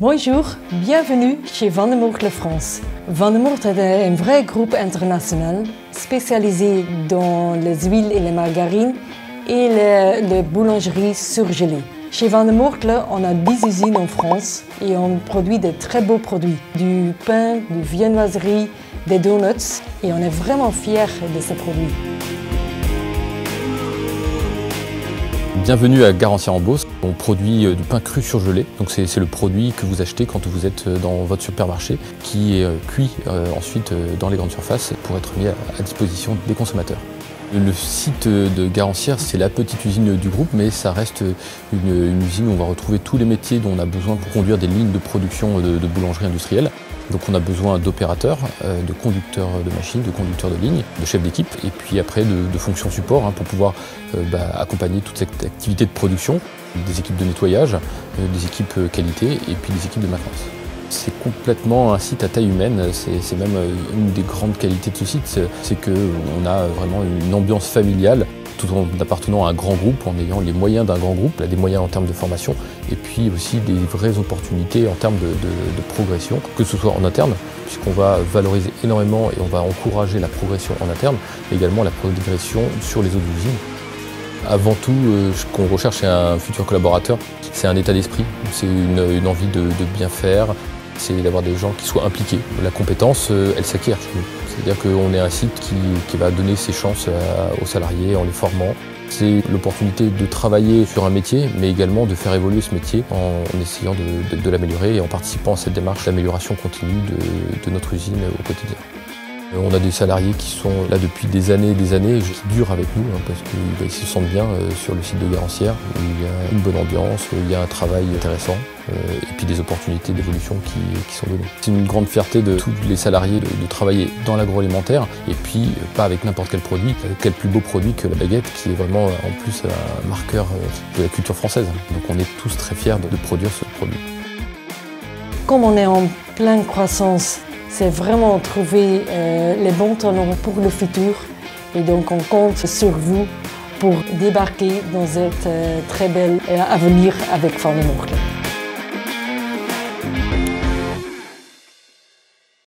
Bonjour, bienvenue chez Vandemoortle France. Vandemoortle est un vrai groupe international spécialisé dans les huiles et les margarines et les, boulangeries surgelées. Chez Vandemoortle, on a 10 usines en France et on produit de très beaux produits. Du pain, du viennoiserie, des donuts et on est vraiment fiers de ces produits. Bienvenue à Garantière en Beauce. On produit euh, du pain cru surgelé. Donc c'est le produit que vous achetez quand vous êtes euh, dans votre supermarché qui est euh, cuit ensuite dans les grandes surfaces pour être mis à disposition des consommateurs. Le site de Garancière, c'est la petite usine du groupe, mais ça reste une, usine où on va retrouver tous les métiers dont on a besoin pour conduire des lignes de production de, boulangerie industrielle. Donc on a besoin d'opérateurs, euh, de conducteurs de machines, de conducteurs de lignes, de chefs d'équipe, et puis après de, fonctions support hein, pour pouvoir euh, bah, accompagner toute cette activité de production, des équipes de nettoyage, euh, des équipes qualité et puis des équipes de maintenance. C'est complètement un site à taille humaine, c'est même euh, une des grandes qualités de ce site, c'est qu'on a vraiment une ambiance familiale tout en appartenant à un grand groupe, en ayant les moyens d'un grand groupe, des moyens en termes de formation, et puis aussi des vraies opportunités en termes de, progression, que ce soit en interne, puisqu'on va valoriser énormément et on va encourager la progression en interne, mais également la progression sur les autres usines. Avant tout, euh, ce qu'on recherche chez un futur collaborateur, c'est un état d'esprit, c'est une, envie de bien faire, c'est d'avoir des gens qui soient impliqués. La compétence, euh, elle s'acquiert C'est-à-dire qu'on est un site qui, va donner ses chances aux salariés en les formant. C'est l'opportunité de travailler sur un métier, mais également de faire évoluer ce métier en essayant de, l'améliorer et en participant à cette démarche d'amélioration continue de notre usine au quotidien. On a des salariés qui sont là depuis des années et des années, qui durent avec nous hein, parce qu'ils se sentent bien euh, sur le site de Garancière. Il y a une bonne ambiance, il y a un travail intéressant euh, et puis des opportunités d'évolution qui, sont données. C'est une grande fierté de tous les salariés de, travailler dans l'agroalimentaire et puis euh, pas avec n'importe quel produit. Quel plus beau produit que la baguette qui est vraiment en plus un marqueur de la culture française. Donc on est tous très fiers de produire ce produit. Comme on est en pleine croissance, c'est vraiment trouver euh, les bons talents pour le futur. Et donc on compte sur vous pour débarquer dans cette euh, très belle euh, avenir avec Farm